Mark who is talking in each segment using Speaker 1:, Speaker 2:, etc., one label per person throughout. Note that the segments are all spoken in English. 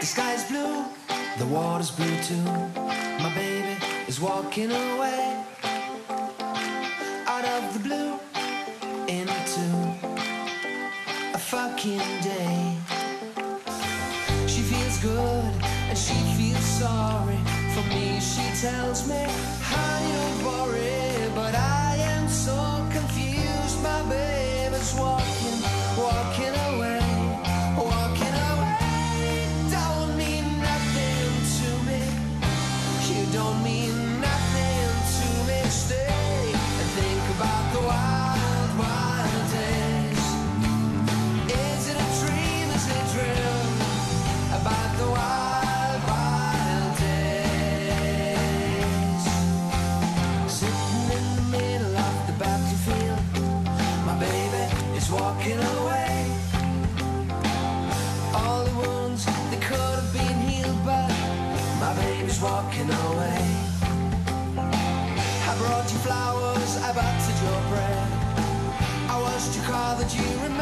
Speaker 1: The sky's blue, the water's blue too. My baby is walking away out of the blue into a fucking day. She feels good and she feels sorry. My baby's walking away. I brought you flowers, I buttered your bread. I washed your car that you remember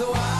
Speaker 1: the I.